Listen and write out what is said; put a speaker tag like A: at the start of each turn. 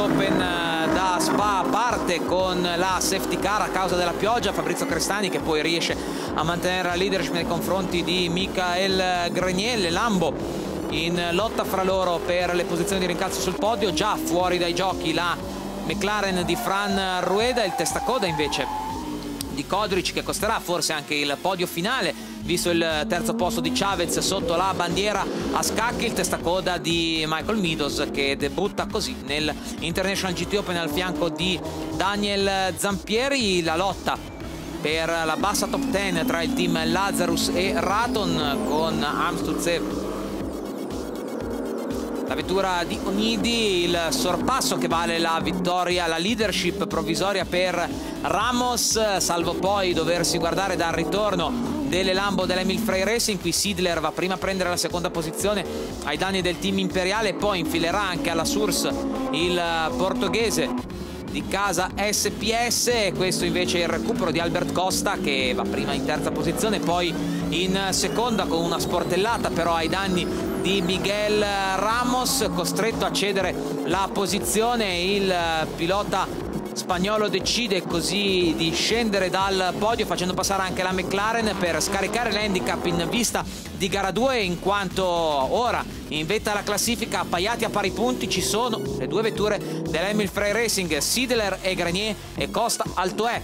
A: Open eh, da Spa parte con la safety car a causa della pioggia. Fabrizio Crestani che poi riesce a mantenere la leadership nei confronti di Michael Greniel. Lambo in lotta fra loro per le posizioni di rincalzo sul podio. Già fuori dai giochi la McLaren di Fran Rueda. Il testacoda invece di Kodric che costerà forse anche il podio finale visto il terzo posto di Chavez sotto la bandiera. A scacchi il testacoda di Michael Meadows che debutta così nel International GT Open al fianco di Daniel Zampieri. La lotta per la bassa top 10 tra il team Lazarus e Raton con Amstutzev la vettura di Onidi, il sorpasso che vale la vittoria, la leadership provvisoria per Ramos, salvo poi doversi guardare dal ritorno delle Lambo dell'Emil Frey Racing, qui Sidler va prima a prendere la seconda posizione ai danni del team imperiale, poi infilerà anche alla Source il portoghese di casa SPS questo invece è il recupero di Albert Costa che va prima in terza posizione poi in seconda con una sportellata però ai danni di Miguel Ramos costretto a cedere la posizione. Il pilota spagnolo decide così di scendere dal podio facendo passare anche la McLaren per scaricare l'handicap in vista di gara 2 in quanto ora in vetta alla classifica appaiati a pari punti ci sono le due vetture dell'Emil Frey Racing Sidler e Grenier e Costa Altoè